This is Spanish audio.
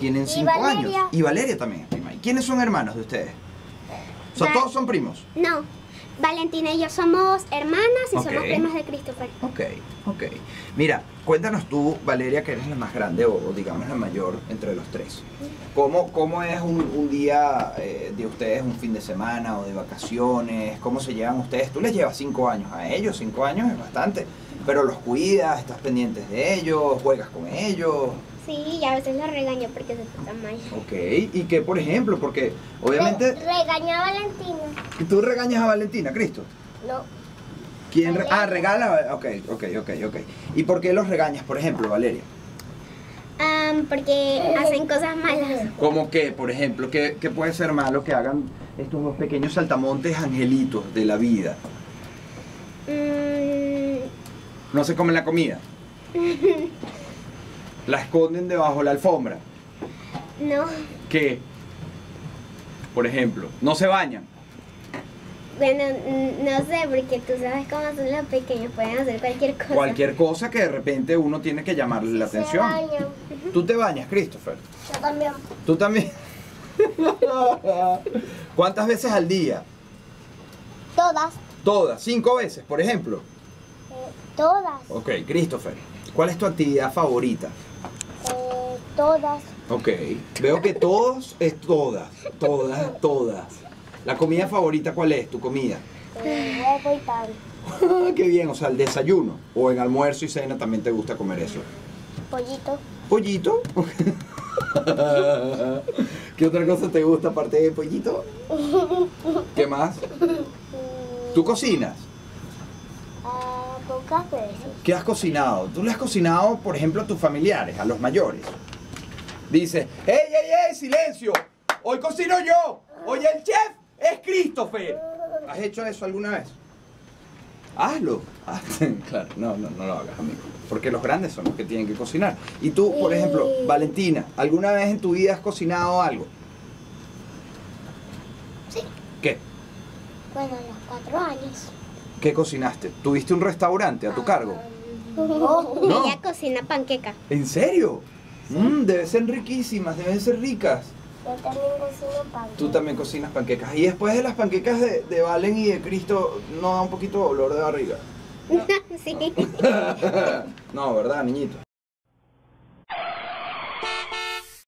Tienen Y cinco Valeria. años. Y Valeria también es prima. ¿Y quiénes son hermanos de ustedes? O sea, todos son primos. No, Valentina y yo somos hermanas y Ok. somos primas de Christopher. Ok, ok. Mira, cuéntanos tú, Valeria, que eres la más grande o, o digamos la mayor entre los tres. ¿Cómo, cómo es un, un día eh, de ustedes, un fin de semana o de vacaciones? ¿Cómo se llevan ustedes? Tú les llevas cinco años a ellos, cinco años es bastante. Pero los cuidas, estás pendientes de ellos, juegas con ellos. Sí, y a veces los regaño porque se portan mal. Ok, ¿y qué, por ejemplo? Porque obviamente regañó a Valentina. tú regañas a Valentina, Cristo. No. ¿Quién re- ah, regala? Ok, ok, ok, ok. ¿Y por qué los regañas, por ejemplo, Valeria? porque hacen cosas malas. Como que, por ejemplo, ¿qué, qué puede ser malo que hagan estos dos pequeños saltamontes angelitos de la vida? Mm, No se comen la comida. La esconden debajo de la alfombra. no. ¿Qué? Por ejemplo, no se bañan. Bueno, no sé, porque tú sabes cómo son los pequeños, pueden hacer cualquier cosa. Cualquier cosa que de repente uno tiene que llamarle la atención. ¿Tú te bañas, Christopher? Yo también. ¿Tú también? ¿Cuántas veces al día? Todas. Todas, cinco veces, por ejemplo. eh, todas. Ok, Christopher, ¿cuál es tu actividad favorita? Todas. Ok, veo que todos es todas, todas, todas. ¿La comida favorita cuál es? ¿Tu comida? Eh, huevo y pan. Qué bien, o sea, el desayuno o en almuerzo y cena también te gusta comer eso. Pollito. ¿Pollito? ¿Qué otra cosa te gusta aparte de pollito? ¿Qué más? ¿Tú cocinas? Ah, pocas veces. ¿Qué has cocinado? ¿Tú le has cocinado, por ejemplo, a tus familiares, a los mayores? Dice, ¡Ey, ey, ey, silencio! Hoy cocino yo. Hoy el chef es Christopher. ¿Has hecho eso alguna vez? Hazlo. Ah, claro, no, no, no lo hagas, amigo. Porque los grandes son los que tienen que cocinar. Y tú, por ejemplo. Valentina, ¿alguna vez en tu vida has cocinado algo? Sí. ¿Qué? Bueno, a los cuatro años. ¿Qué cocinaste? ¿Tuviste un restaurante a tu cargo? No. No. Ella cocina panqueca. ¿En serio? Mm, deben ser riquísimas, deben ser ricas. Yo también cocino panqueca. Tú también cocinas panquecas. Y después de las panquecas de, de Valen y de Cristo, ¿no da un poquito de dolor de barriga? sí. no, ¿verdad, niñito?